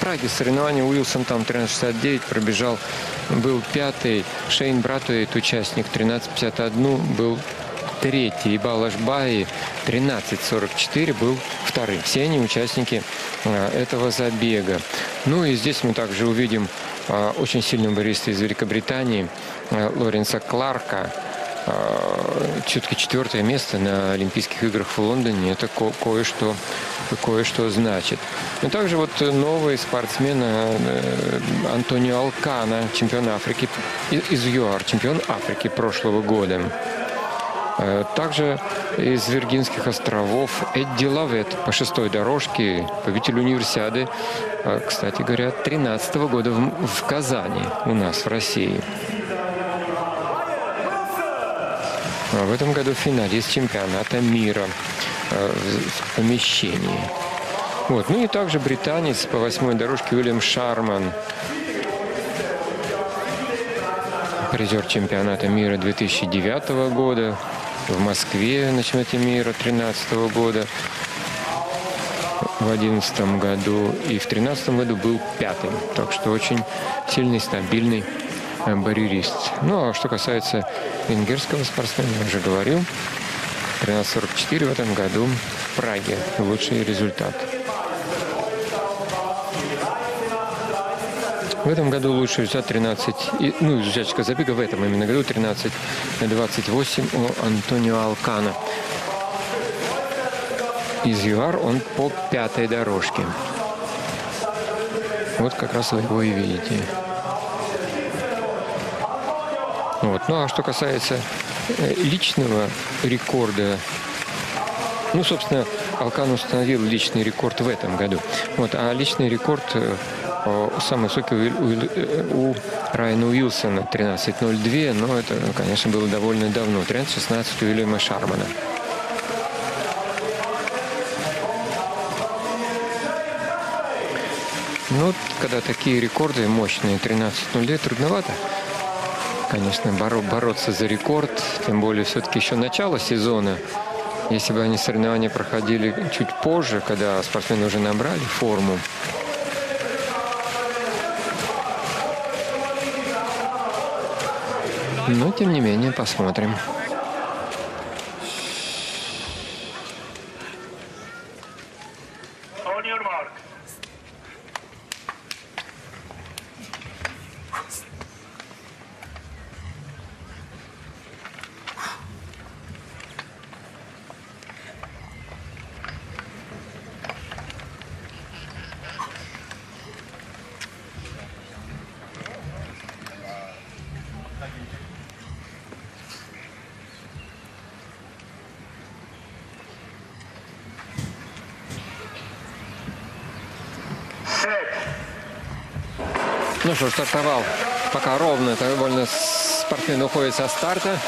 Праге соревнования Уилсон там 13.69 пробежал, был пятый. Шейн Братуэйт, участник 13.51, был третий. И Балаш Баи 13.44 был вторым. Все они участники э, этого забега. Ну и здесь мы также увидим э, очень сильного бариста из Великобритании э, Лоренса Кларка. Все-таки четвертое место на Олимпийских играх в Лондоне. Это ко- кое-что кое-что значит. И также вот новый спортсмен Антонио Алкана, чемпион Африки из ЮАР, чемпион Африки прошлого года. Э, также из Виргинских островов Эдди Лавет по шестой дорожке, победитель универсиады, э, кстати говоря, 13 -го года в Казани у нас, в России. А в этом году финалист чемпионата мира э, в помещении. Вот. Ну и также британец по восьмой дорожке Уильям Шарман, призер чемпионата мира 2009 года, в Москве на чемпионате мира 2013 года, в 2011 году и в 2013 году был пятым. Так что очень сильный, стабильный барьерист. Ну, а что касается венгерского спортсмена, я уже говорил, 13.44 в этом году в Праге лучший результат. В этом году лучший результат 13, ну, участника забега в этом именно году 13 на 28 у Антонио Алкана. Из ЮАР он по пятой дорожке. Вот как раз вы его и видите. Вот. Ну а что касается э, личного рекорда, ну, собственно, Алкан установил личный рекорд в этом году. Вот, а личный рекорд э, Самый высокий у, у Райана Уилсона 13.02, но это, конечно, было довольно давно. 13.16 у Уильяма Шармана. Ну, когда такие рекорды мощные, 13.02, трудновато. Конечно, боро бороться за рекорд, тем более все-таки еще начало сезона. Если бы они соревнования проходили чуть позже, когда спортсмены уже набрали форму, Но, тем не менее, посмотрим. Ну что, стартовал пока ровно. Это довольно спортсмен уходит со старта.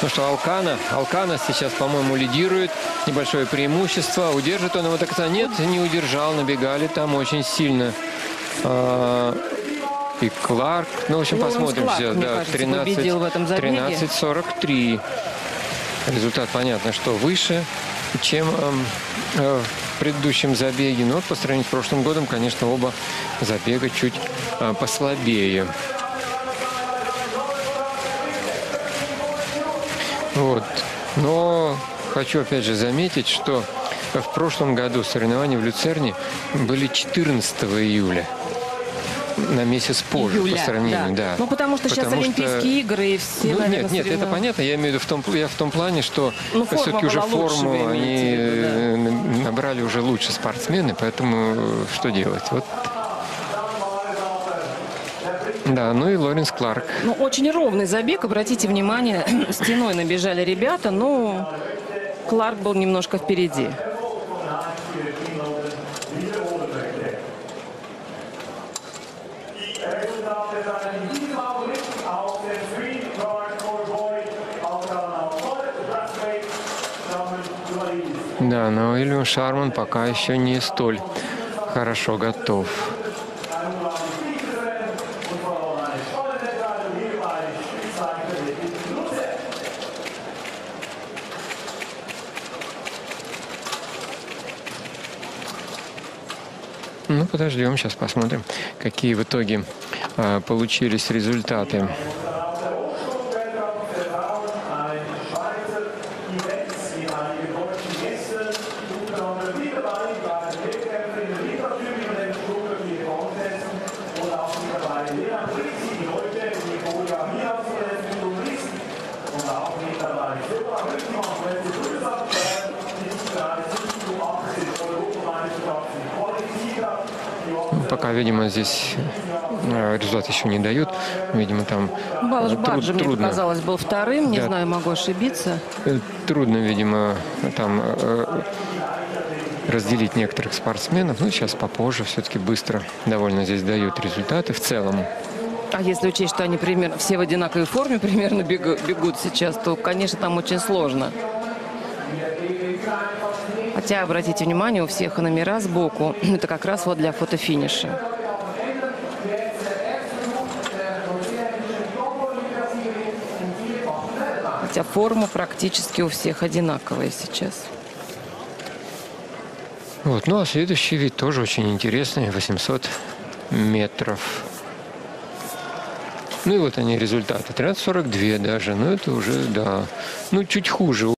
Ну что, Алкана. Алкана сейчас, по-моему, лидирует. Небольшое преимущество. Удержит он его до конца? Нет, не удержал. Набегали там очень сильно. А, и Кларк. Ну, в общем, Лоуренс посмотрим Кларк, сейчас. Да, 13, 13-43. Результат, понятно, что выше, чем э, предыдущем забеге. Но по сравнению с прошлым годом, конечно, оба забега чуть а, послабее. Вот. Но хочу опять же заметить, что в прошлом году соревнования в Люцерне были 14 июля на месяц позже Июля, по сравнению, да. да. Ну, потому что потому сейчас Олимпийские что... игры и все, ну, наверное, Нет, нет, это понятно. Я имею в виду в том, я в том плане, что ну, все-таки уже форму лучше, они виду, да. Э, набрали уже лучше спортсмены, поэтому что делать? Вот да, ну и Лоренс Кларк. Ну, очень ровный забег. Обратите внимание, стеной набежали ребята, но Кларк был немножко впереди. Да, но Илья Шарман пока еще не столь хорошо готов. Ну, подождем, сейчас посмотрим, какие в итоге а, получились результаты. Видимо, здесь э, результат еще не дают. Видимо, там э, Балыш труд- Баджи, мне трудно. показалось, был вторым. Не Да. знаю, могу ошибиться. Э, Трудно, видимо, там э, разделить некоторых спортсменов. Ну, сейчас попозже все-таки быстро довольно здесь дают результаты в целом. А если учесть, что они примерно все в одинаковой форме примерно бегу- бегут сейчас, то, конечно, там очень сложно. Хотя, обратите внимание, у всех номера сбоку. Это как раз вот для фотофиниша. Хотя форма практически у всех одинаковая сейчас. Вот. Ну, а следующий вид тоже очень интересный. 800 метров. Ну и вот они результаты. 13.42 даже. Ну это уже, да. Ну, чуть хуже